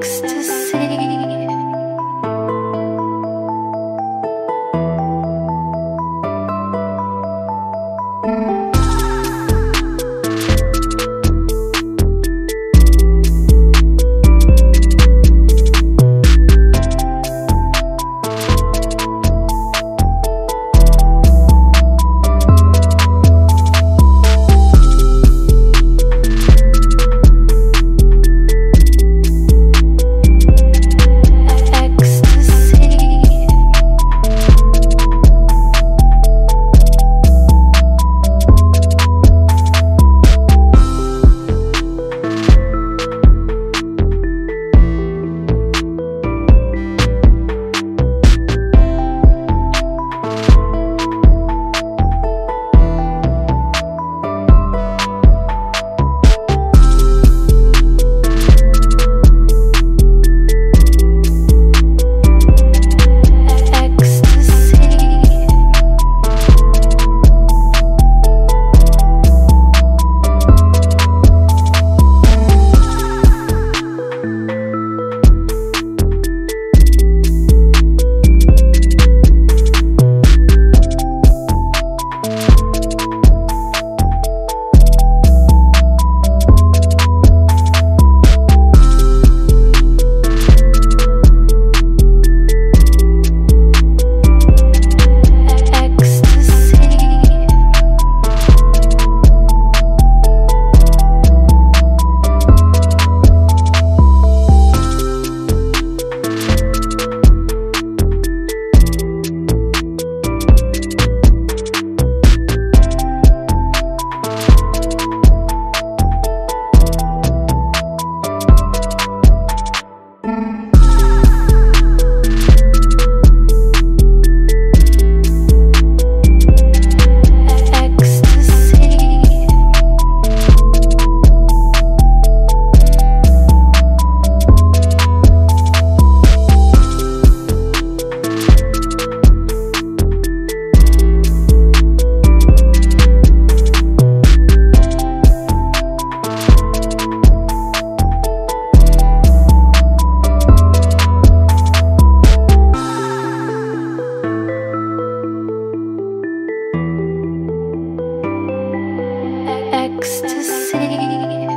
ecstasy. Mm. ecstasy.